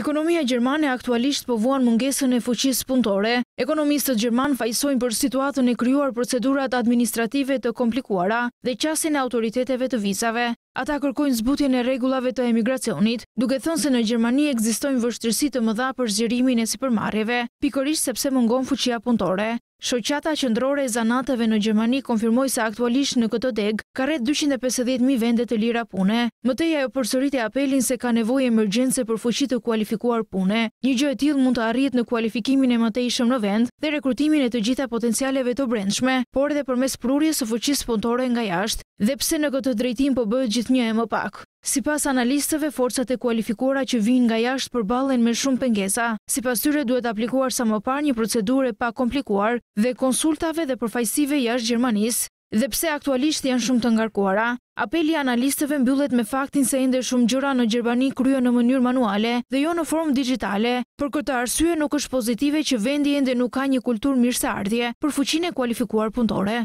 Ekonomia gjermane aktualisht po vuan mungesën e fuqisë punëtore. Ekonomistët gjermanë fajësojnë për situatën e krijuar procedurat administrative të komplikuara dhe qasjen e autoriteteve të vizave. Ata kërkojnë zbutjen e rregullave të emigracionit, duke thënë se në Gjermani ekzistojnë vështirësi të mëdha për zgjerimin e sipërmarrjeve, pikërisht sepse mungon fuqia punëtore. Shoqata Qendrore e Zanateve në Gjermani konfirmoi se aktualisht në këtë degë ka rreth dyqind e pesëdhjetë mijë vende të lira pune. Më tej ajo përsëriti apelin se ka nevojë emergjence për fuqi të kualifikuar pune. Një gjë e tillë mund të arrihet në kualifikimin e mëtejshëm në vend dhe rekrutimin e të gjitha potencialeve të brendshme, por edhe përmes prurjes së fuqisë punëtore nga jashtë. Dhe pse në këtë drejtim po bëhet gjithnjë e më pak? Sipas analistëve, forcat e kualifikuara që vijnë nga jashtë përballen me shumë pengesa. Sipas tyre, duhet aplikuar sa më parë një procedurë e pakomplikuar dhe konsultave dhe përfaqësive jashtë Gjermanisë. Dhe pse aktualisht janë shumë të ngarkuara? Apeli i analistëve mbyllet me faktin se ende shumë gjëra në Gjermani kryhen në mënyrë manuale dhe jo në formë dixhitale. Për këtë arsye, nuk është pozitive që vendi ende nuk ka një kulturë mirëseardhje për fuqinë e kualifikuar punëtore.